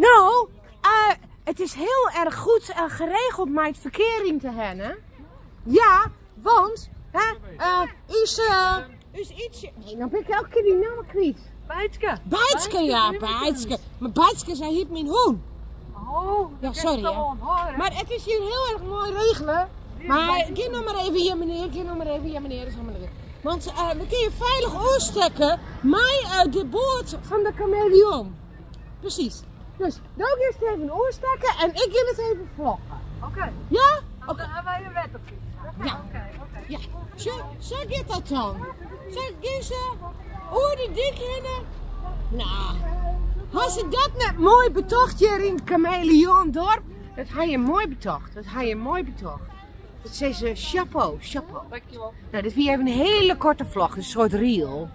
Nou, eh, het is heel erg goed eh, geregeld met het verkeer in te hennen. Ja, want, hè, eh is, is ietsje... Nee, dan ben ik elke keer die naam kwijt. Bijtske. Bijtske, ja, Bijtske. Maar Bijtske zei hier mijn hoen. Oh, Ja, sorry? Maar het is hier heel erg mooi regelen. Maar geef nog maar even hier meneer, geef nog maar even hier meneer. is allemaal. Want eh, we kunnen je veilig oorstekken met eh, de boord van de chameleon. Precies. Dus Dook eerst even oorstekken en ik ga het even vloggen. Oké. Ja? Dan hebben wij een wet op fiets. Ja. Oké, oké. Ja. Zo, zo gaat dat dan. Zo ze oor die dik hinnen. Nou, als je dat net mooi betocht hier in het chameleondorp, dat ga je mooi betocht. Dat ga je mooi betocht. Dat zei ze chapeau, chapeau. Dankjewel. Nou, dit is weer even een hele korte vlog, een soort reel.